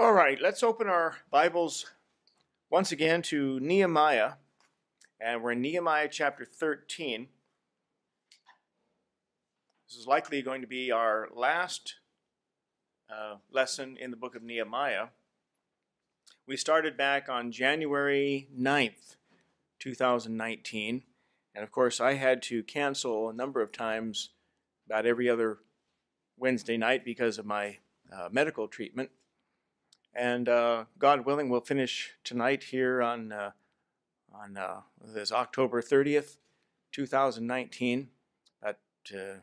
All right, let's open our Bibles once again to Nehemiah, and we're in Nehemiah chapter 13. This is likely going to be our last uh, lesson in the book of Nehemiah. We started back on January 9th, 2019, and of course, I had to cancel a number of times, about every other Wednesday night, because of my uh, medical treatment. And uh, God willing, we'll finish tonight here on uh, on uh, this October 30th, 2019, at uh,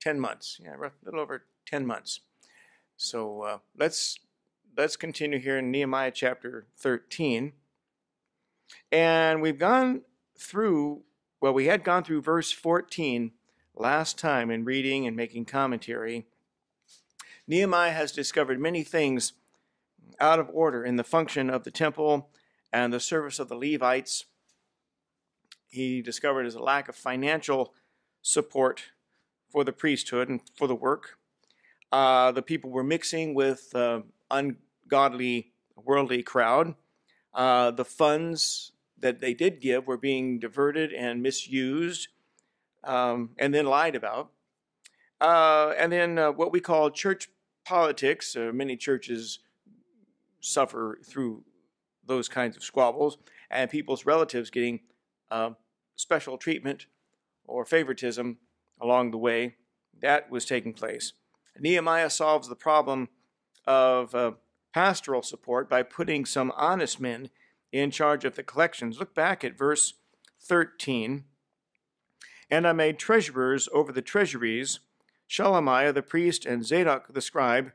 10 months. Yeah, a little over 10 months. So uh, let's let's continue here in Nehemiah chapter 13. And we've gone through, well, we had gone through verse 14 last time in reading and making commentary. Nehemiah has discovered many things out of order in the function of the temple and the service of the Levites. He discovered as a lack of financial support for the priesthood and for the work. Uh, the people were mixing with uh, ungodly, worldly crowd. Uh, the funds that they did give were being diverted and misused um, and then lied about. Uh, and then uh, what we call church politics. Many churches suffer through those kinds of squabbles, and people's relatives getting uh, special treatment or favoritism along the way. That was taking place. Nehemiah solves the problem of uh, pastoral support by putting some honest men in charge of the collections. Look back at verse 13. And I made treasurers over the treasuries, Shelemiah the priest and Zadok the scribe,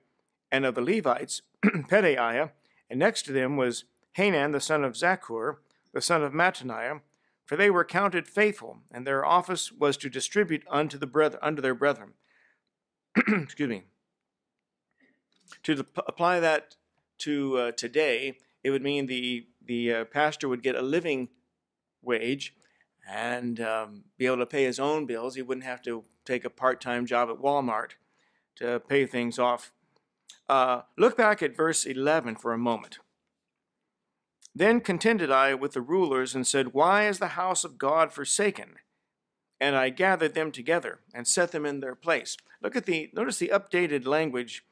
and of the Levites, Pedaiah, and next to them was Hanan the son of Zaccur, the son of Mattaniah, for they were counted faithful, and their office was to distribute unto the brethren, unto their brethren. Excuse me. To the, apply that to uh, today, it would mean the the uh, pastor would get a living wage and um, be able to pay his own bills. He wouldn't have to take a part time job at Walmart to pay things off. Uh, look back at verse 11 for a moment. Then contended I with the rulers and said, Why is the house of God forsaken? And I gathered them together and set them in their place. Look at the, notice the updated language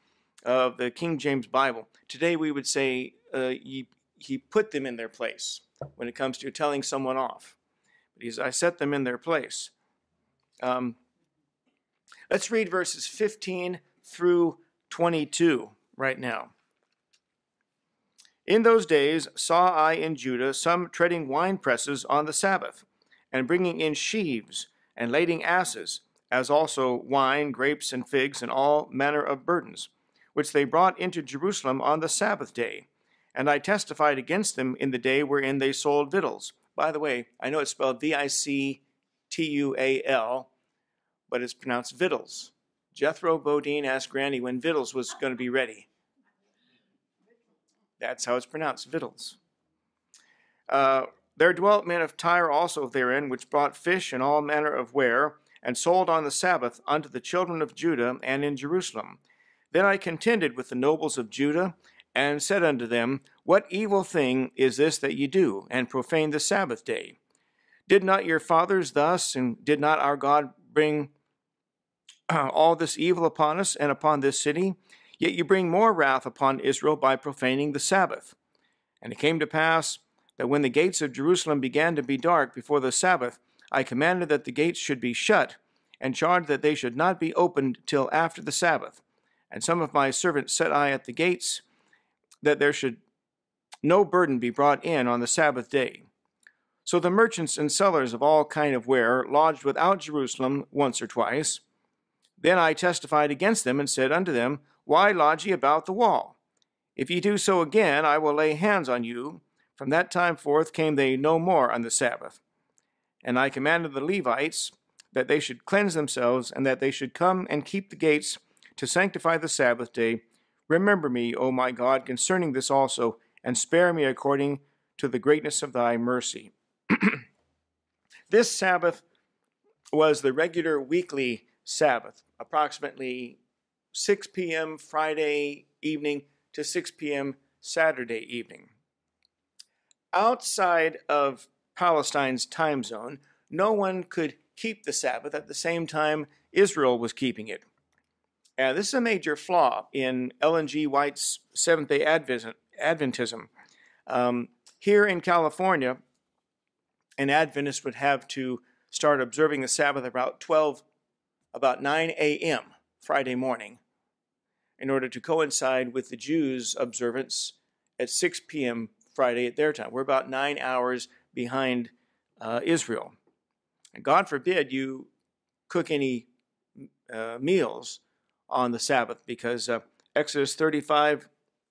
of the King James Bible. Today we would say uh, he, he put them in their place when it comes to telling someone off. But he's, I set them in their place. Um, let's read verses 15 through 22 right now. In those days saw I in Judah some treading wine presses on the Sabbath, and bringing in sheaves, and lading asses, as also wine, grapes, and figs, and all manner of burdens, which they brought into Jerusalem on the Sabbath day. And I testified against them in the day wherein they sold victuals. By the way, I know it's spelled V I C T U A L, but it's pronounced victuals. Jethro Bodine asked Granny when victuals was going to be ready. That's how it's pronounced, victuals. Uh, there dwelt men of Tyre also therein, which brought fish and all manner of ware, and sold on the Sabbath unto the children of Judah and in Jerusalem. Then I contended with the nobles of Judah, and said unto them, What evil thing is this that ye do, and profane the Sabbath day? Did not your fathers thus, and did not our God bring Uh, all this evil upon us and upon this city? Yet you bring more wrath upon Israel by profaning the Sabbath. And it came to pass that when the gates of Jerusalem began to be dark before the Sabbath, I commanded that the gates should be shut, and charged that they should not be opened till after the Sabbath. And some of my servants set I at the gates, that there should no burden be brought in on the Sabbath day. So the merchants and sellers of all kind of ware lodged without Jerusalem once or twice. Then I testified against them and said unto them, Why lodge ye about the wall? If ye do so again, I will lay hands on you. From that time forth came they no more on the Sabbath. And I commanded the Levites that they should cleanse themselves, and that they should come and keep the gates to sanctify the Sabbath day. Remember me, O my God, concerning this also, and spare me according to the greatness of thy mercy. this Sabbath was the regular weekly Sabbath, approximately 6 p.m. Friday evening to 6 p.m. Saturday evening. Outside of Palestine's time zone, no one could keep the Sabbath at the same time Israel was keeping it. And this is a major flaw in Ellen G. White's Seventh day Adventism. Um, here in California, an Adventist would have to start observing the Sabbath about 12, about 9 a.m. Friday morning in order to coincide with the Jews' observance at 6 p.m. Friday at their time. We're about nine hours behind uh, Israel. And God forbid you cook any uh, meals on the Sabbath because uh, Exodus 35,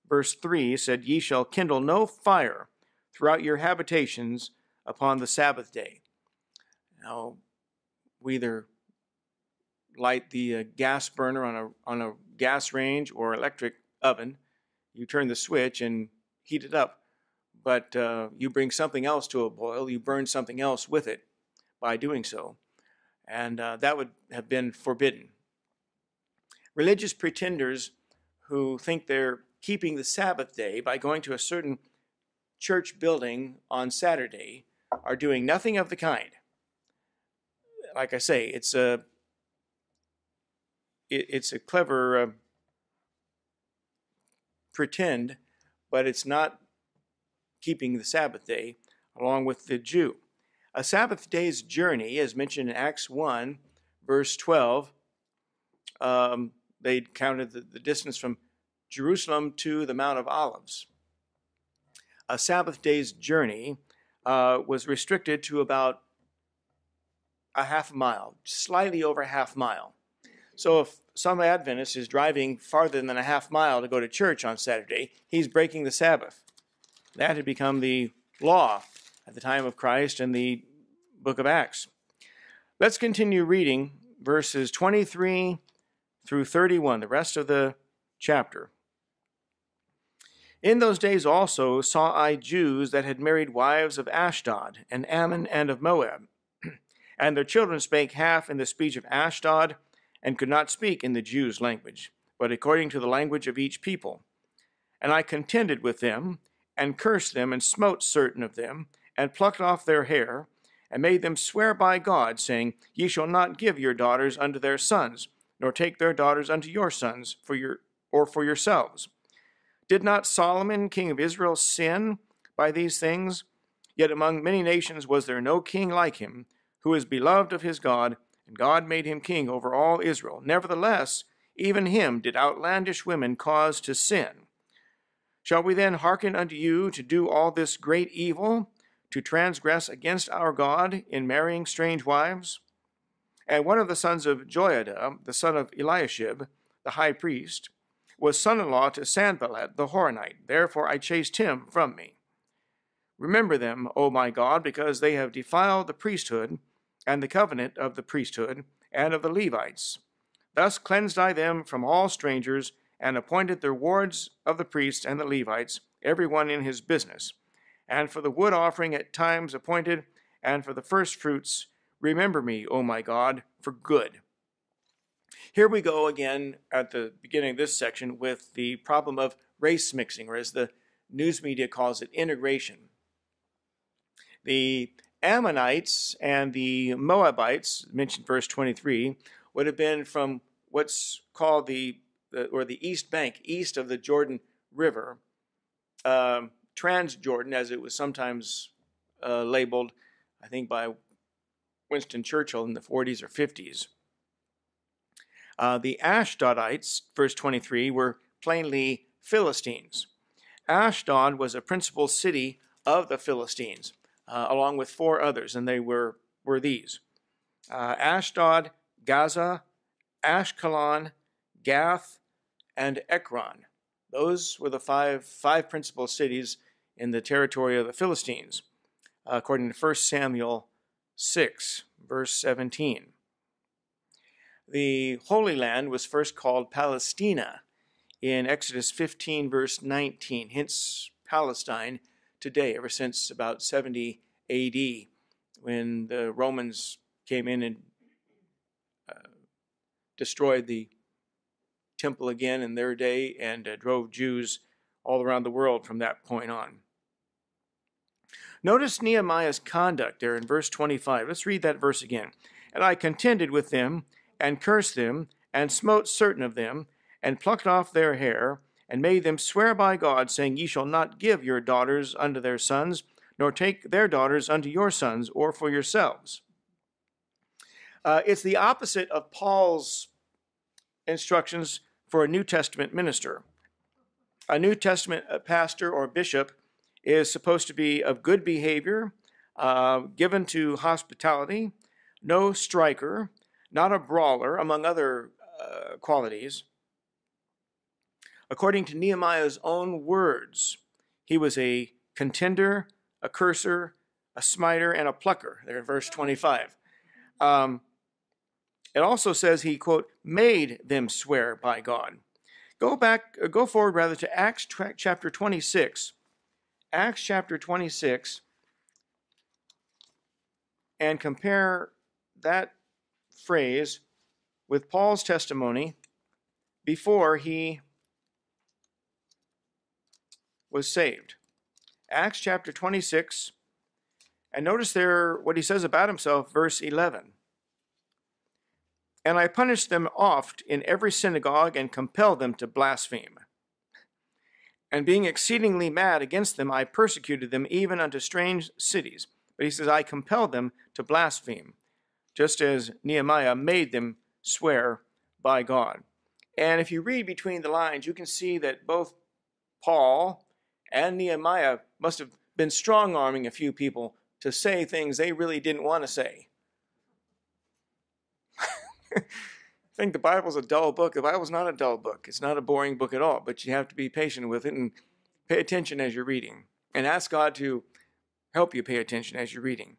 verse 3 said, Ye shall kindle no fire throughout your habitations upon the Sabbath day. Now, we either light the uh, gas burner on a, on a gas range or electric oven. You turn the switch and heat it up, but uh, you bring something else to a boil. You burn something else with it by doing so. And uh, that would have been forbidden. Religious pretenders who think they're keeping the Sabbath day by going to a certain church building on Saturday are doing nothing of the kind. Like I say, it's a it, it's a clever uh, pretend, but it's not keeping the Sabbath day along with the Jew. A Sabbath day's journey, as mentioned in Acts 1, verse 12, um, they counted the, the distance from Jerusalem to the Mount of Olives. A Sabbath day's journey uh, was restricted to about a half mile, slightly over a half mile. So if some Adventist is driving farther than a half mile to go to church on Saturday, he's breaking the Sabbath. That had become the law at the time of Christ in the book of Acts. Let's continue reading verses 23 through 31, the rest of the chapter. In those days also saw I Jews that had married wives of Ashdod, and Ammon, and of Moab. and their children spake half in the speech of Ashdod, and could not speak in the Jews' language, but according to the language of each people. And I contended with them, and cursed them, and smote certain of them, and plucked off their hair, and made them swear by God, saying, Ye shall not give your daughters unto their sons, nor take their daughters unto your sons, for your or for yourselves. Did not Solomon, king of Israel, sin by these things? Yet among many nations was there no king like him, who is beloved of his God, and God made him king over all Israel. Nevertheless, even him did outlandish women cause to sin. Shall we then hearken unto you to do all this great evil, to transgress against our God in marrying strange wives? And one of the sons of Joiada, the son of Eliashib, the high priest, was son in law to Sanballat the Horonite. Therefore I chased him from me. Remember them, O my God, because they have defiled the priesthood and the covenant of the priesthood and of the Levites. Thus cleansed I them from all strangers, and appointed the wards of the priests and the Levites, every one in his business. And for the wood offering at times appointed, and for the first fruits, remember me, O my God, for good. Here we go again at the beginning of this section with the problem of race mixing, or as the news media calls it, integration. The Ammonites and the Moabites, mentioned verse 23, would have been from what's called the, or the east bank, east of the Jordan River, uh, Transjordan, as it was sometimes uh, labeled, I think by Winston Churchill in the 40s or 50s. Uh, the Ashdodites, verse 23, were plainly Philistines. Ashdod was a principal city of the Philistines uh, along with four others, and they were, were these uh, Ashdod, Gaza, Ashkelon, Gath, and Ekron. Those were the five, five principal cities in the territory of the Philistines, uh, according to 1 Samuel 6, verse 17. The Holy Land was first called Palestina in Exodus 15, verse 19, hence Palestine today, ever since about 70 AD, when the Romans came in and uh, destroyed the temple again in their day and uh, drove Jews all around the world from that point on. Notice Nehemiah's conduct there in verse 25. Let's read that verse again. And I contended with them, and cursed them, and smote certain of them, and plucked off their hair, and made them swear by God, saying, Ye shall not give your daughters unto their sons, nor take their daughters unto your sons, or for yourselves. Uh, it's the opposite of Paul's instructions for a New Testament minister. A New Testament uh, pastor or bishop is supposed to be of good behavior, uh, given to hospitality, no striker, not a brawler, among other uh, qualities. According to Nehemiah's own words, he was a contender, a curser, a smiter, and a plucker. There in verse 25. Um, it also says he, quote, made them swear by God. Go back, uh, go forward rather to Acts chapter 26. Acts chapter 26 and compare that phrase with Paul's testimony before he was saved. Acts chapter 26, and notice there what he says about himself, verse 11. And I punished them oft in every synagogue and compelled them to blaspheme. And being exceedingly mad against them, I persecuted them even unto strange cities. But he says, I compelled them to blaspheme, just as Nehemiah made them swear by God. And if you read between the lines, you can see that both Paul and Nehemiah must have been strong arming a few people to say things they really didn't want to say. I think the Bible's a dull book. The Bible's not a dull book. It's not a boring book at all, but you have to be patient with it and pay attention as you're reading and ask God to help you pay attention as you're reading.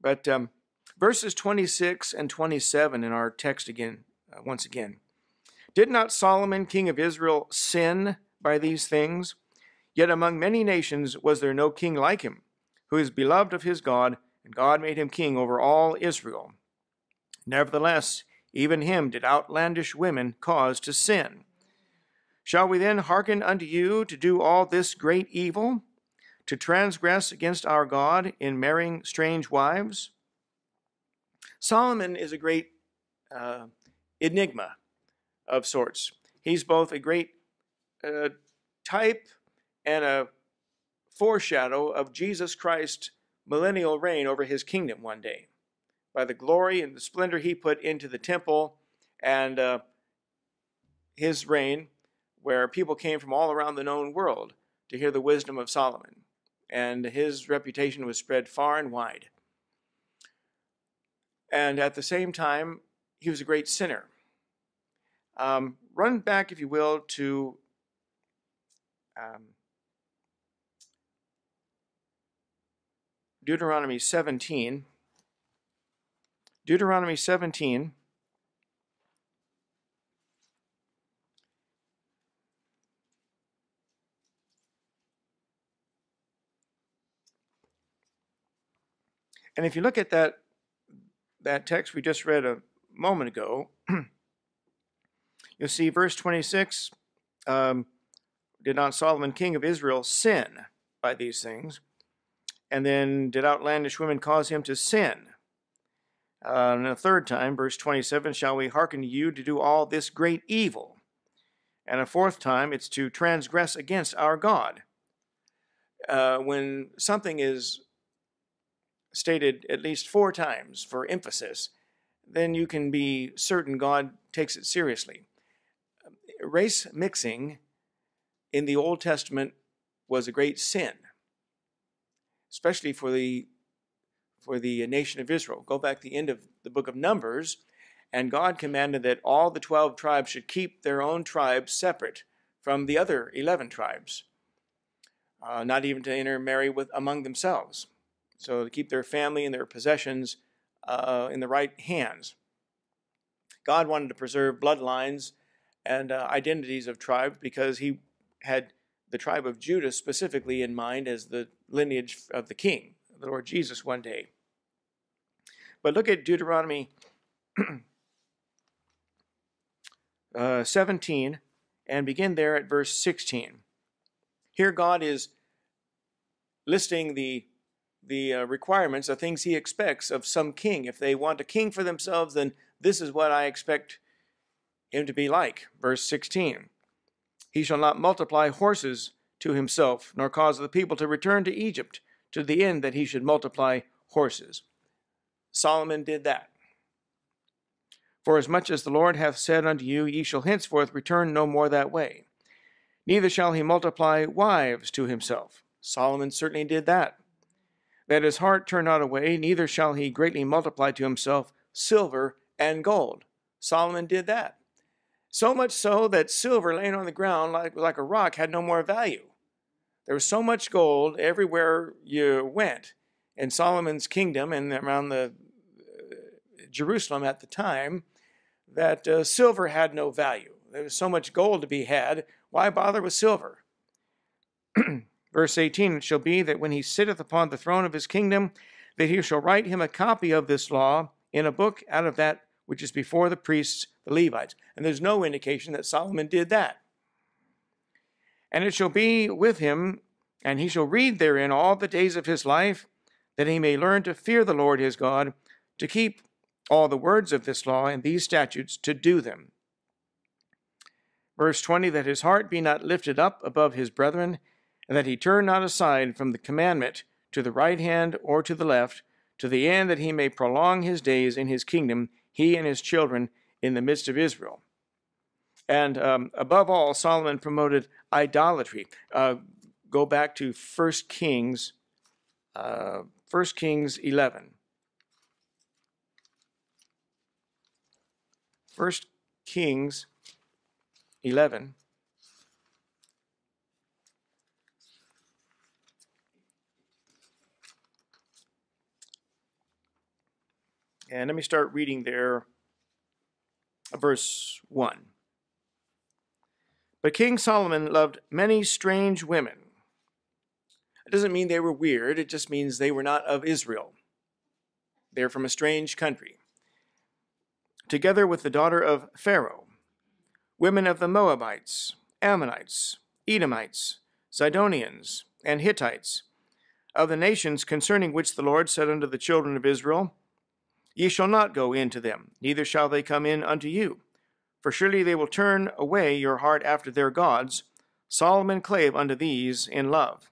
But um, verses 26 and 27 in our text again, uh, once again. Did not Solomon, king of Israel, sin by these things? Yet among many nations was there no king like him, who is beloved of his God, and God made him king over all Israel. Nevertheless, even him did outlandish women cause to sin. Shall we then hearken unto you to do all this great evil, to transgress against our God in marrying strange wives? Solomon is a great uh, enigma of sorts. He's both a great uh, type and a foreshadow of Jesus Christ's millennial reign over his kingdom one day by the glory and the splendor he put into the temple and uh, his reign, where people came from all around the known world to hear the wisdom of Solomon. And his reputation was spread far and wide. And at the same time, he was a great sinner. Um, run back, if you will, to um, Deuteronomy 17. Deuteronomy 17. And if you look at that, that text we just read a moment ago, you'll see verse 26 um, Did not Solomon, king of Israel, sin by these things? And then did outlandish women cause him to sin? Uh, and a third time, verse 27, shall we hearken to you to do all this great evil? And a fourth time, it's to transgress against our God. Uh, when something is stated at least four times for emphasis, then you can be certain God takes it seriously. Race mixing in the Old Testament was a great sin, especially for the for the nation of Israel. Go back to the end of the book of Numbers, and God commanded that all the 12 tribes should keep their own tribes separate from the other 11 tribes, uh, not even to intermarry with among themselves. So to keep their family and their possessions uh, in the right hands. God wanted to preserve bloodlines and uh, identities of tribes because he had the tribe of Judah specifically in mind as the lineage of the king, the Lord Jesus, one day. But look at Deuteronomy uh, 17 and begin there at verse 16. Here, God is listing the the uh, requirements, the things he expects of some king. If they want a king for themselves, then this is what I expect him to be like. Verse 16 He shall not multiply horses to himself, nor cause the people to return to Egypt, to the end that he should multiply horses. Solomon did that. For as much as the Lord hath said unto you, ye shall henceforth return no more that way. Neither shall he multiply wives to himself. Solomon certainly did that. That his heart turn not away, neither shall he greatly multiply to himself silver and gold. Solomon did that. So much so that silver laying on the ground like, like a rock had no more value. There was so much gold everywhere you went in Solomon's kingdom and around the uh, Jerusalem at the time that uh, silver had no value. There was so much gold to be had. Why bother with silver? Verse 18 It shall be that when he sitteth upon the throne of his kingdom, that he shall write him a copy of this law in a book out of that which is before the priests, the Levites. And there's no indication that Solomon did that. And it shall be with him, and he shall read therein all the days of his life, that he may learn to fear the Lord his God, to keep all the words of this law and these statutes, to do them. Verse 20 That his heart be not lifted up above his brethren, and that he turn not aside from the commandment to the right hand or to the left, to the end that he may prolong his days in his kingdom, he and his children in the midst of Israel. And um, above all, Solomon promoted idolatry. Uh, go back to 1 Kings, uh, 1 Kings 11. 1 Kings 11. And let me start reading there, verse 1. But King Solomon loved many strange women. It doesn't mean they were weird, it just means they were not of Israel. They're from a strange country. Together with the daughter of Pharaoh, women of the Moabites, Ammonites, Edomites, Zidonians, and Hittites, of the nations concerning which the Lord said unto the children of Israel, Ye shall not go in to them, neither shall they come in unto you. For surely they will turn away your heart after their gods. Solomon clave unto these in love.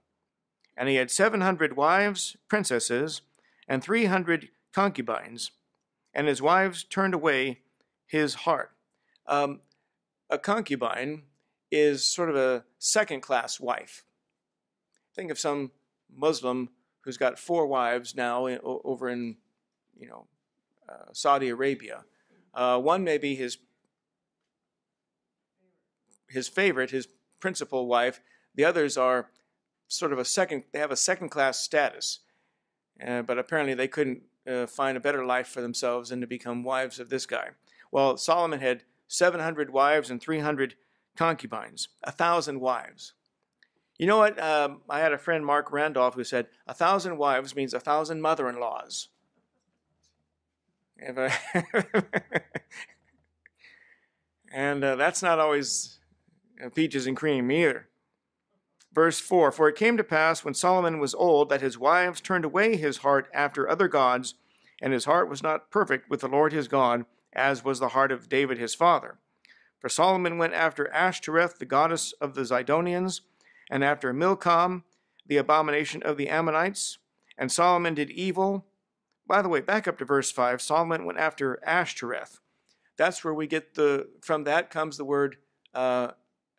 And he had seven hundred wives, princesses, and three hundred concubines, and his wives turned away his heart. Um, a concubine is sort of a second class wife. Think of some Muslim who's got four wives now in, over in, you know, uh, Saudi Arabia. Uh, one may be his his favorite, his principal wife. The others are sort of a second. They have a second class status, uh, but apparently they couldn't uh, find a better life for themselves than to become wives of this guy. Well, Solomon had 700 wives and 300 concubines, a thousand wives. You know what? Um, I had a friend, Mark Randolph, who said a thousand wives means a thousand mother-in-laws. and uh, that's not always peaches and cream either. Verse 4 For it came to pass when Solomon was old that his wives turned away his heart after other gods, and his heart was not perfect with the Lord his God, as was the heart of David his father. For Solomon went after Ashtoreth, the goddess of the Zidonians, and after Milcom, the abomination of the Ammonites. And Solomon did evil by the way, back up to verse 5, Solomon went after Ashtoreth. That's where we get the, from that comes the word uh,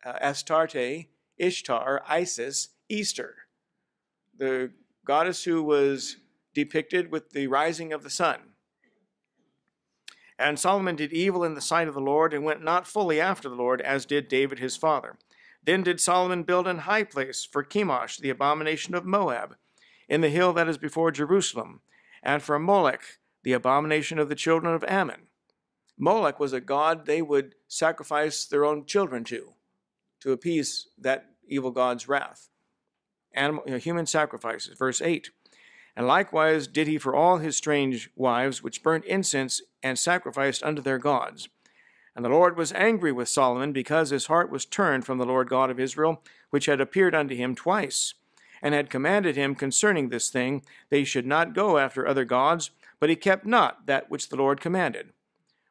Uh, Astarte, Ishtar, Isis, Easter. The goddess who was depicted with the rising of the sun. And Solomon did evil in the sight of the Lord and went not fully after the Lord, as did David his father. Then did Solomon build an high place for Chemosh, the abomination of Moab, in the hill that is before Jerusalem and for Molech, the abomination of the children of Ammon. Molech was a god they would sacrifice their own children to, to appease that evil god's wrath. Animal, you know, human sacrifices. Verse 8. And likewise did he for all his strange wives, which burnt incense and sacrificed unto their gods. And the Lord was angry with Solomon because his heart was turned from the Lord God of Israel, which had appeared unto him twice, and had commanded him concerning this thing, he should not go after other gods, but he kept not that which the Lord commanded.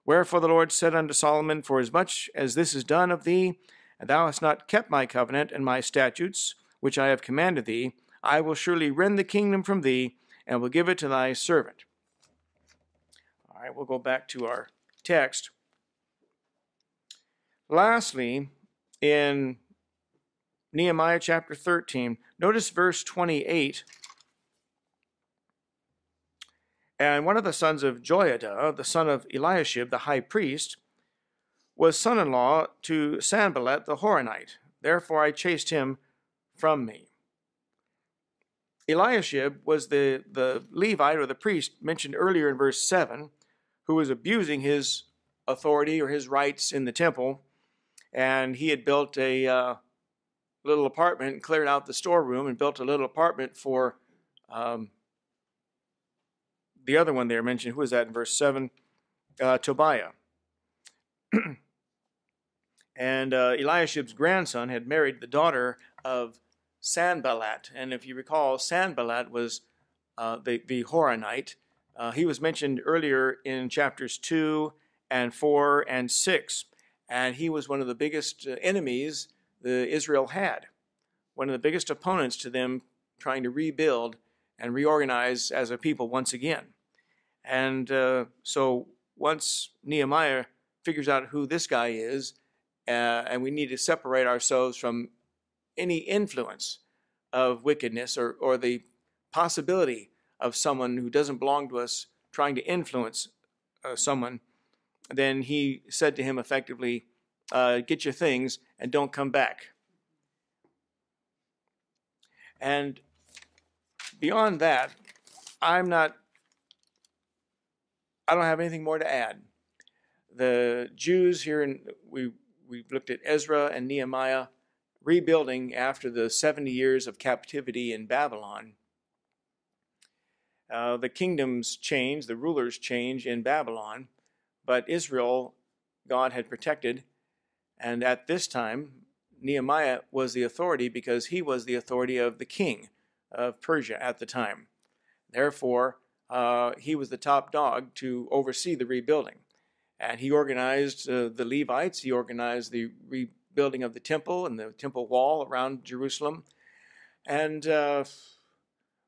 Wherefore the Lord said unto Solomon, Forasmuch as this is done of thee, and thou hast not kept my covenant and my statutes, which I have commanded thee, I will surely rend the kingdom from thee, and will give it to thy servant. All right, we'll go back to our text. Lastly, in Nehemiah chapter 13, notice verse 28. And one of the sons of Joiada, the son of Eliashib, the high priest, was son in law to Sanballat the Horonite. Therefore I chased him from me. Eliashib was the, the Levite or the priest mentioned earlier in verse 7 who was abusing his authority or his rights in the temple and he had built a uh, little apartment and cleared out the storeroom and built a little apartment for um, the other one there mentioned. Who is that in verse 7? Uh, Tobiah. and uh, Eliashib's grandson had married the daughter of Sanballat. And if you recall, Sanballat was uh, the, the Horonite. Uh, he was mentioned earlier in chapters 2 and 4 and 6 and he was one of the biggest uh, enemies the Israel had, one of the biggest opponents to them trying to rebuild and reorganize as a people once again. And uh, so once Nehemiah figures out who this guy is, uh, and we need to separate ourselves from any influence of wickedness or, or the possibility of someone who doesn't belong to us trying to influence uh, someone then he said to him effectively, uh, Get your things and don't come back. And beyond that, I'm not, I don't have anything more to add. The Jews here, in, we, we've looked at Ezra and Nehemiah rebuilding after the 70 years of captivity in Babylon. Uh, the kingdoms change, the rulers change in Babylon. But Israel, God had protected, and at this time, Nehemiah was the authority because he was the authority of the king of Persia at the time. Therefore, uh, he was the top dog to oversee the rebuilding. And he organized uh, the Levites, he organized the rebuilding of the temple and the temple wall around Jerusalem. And uh,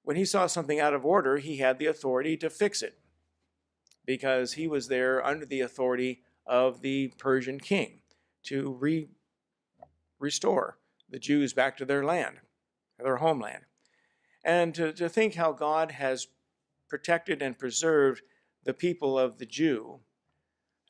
when he saw something out of order, he had the authority to fix it because he was there under the authority of the Persian king to re- restore the Jews back to their land, their homeland. And to, to think how God has protected and preserved the people of the Jew,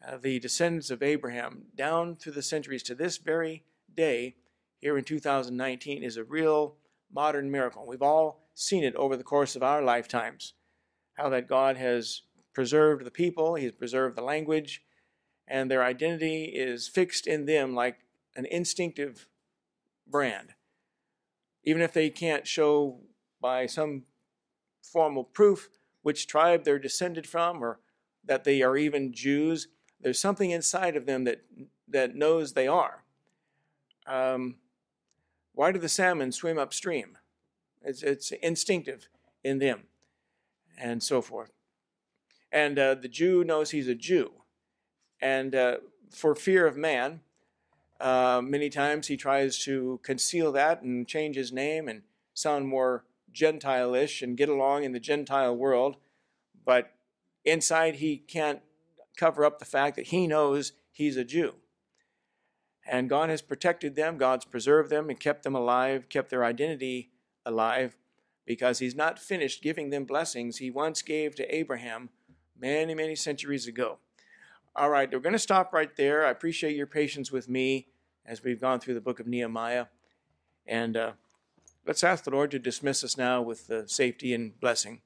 uh, the descendants of Abraham, down through the centuries to this very day here in 2019 is a real modern miracle. We've all seen it over the course of our lifetimes, how that God has preserved the people, he's preserved the language, and their identity is fixed in them like an instinctive brand. Even if they can't show by some formal proof which tribe they're descended from or that they are even Jews, there's something inside of them that, that knows they are. Um, why do the salmon swim upstream? It's, it's instinctive in them, and so forth. And uh, the Jew knows he's a Jew. And uh, for fear of man, uh, many times he tries to conceal that and change his name and sound more Gentile ish and get along in the Gentile world. But inside, he can't cover up the fact that he knows he's a Jew. And God has protected them, God's preserved them and kept them alive, kept their identity alive, because He's not finished giving them blessings He once gave to Abraham many, many centuries ago. All right, we're going to stop right there. I appreciate your patience with me as we've gone through the book of Nehemiah. And uh, let's ask the Lord to dismiss us now with uh, safety and blessing.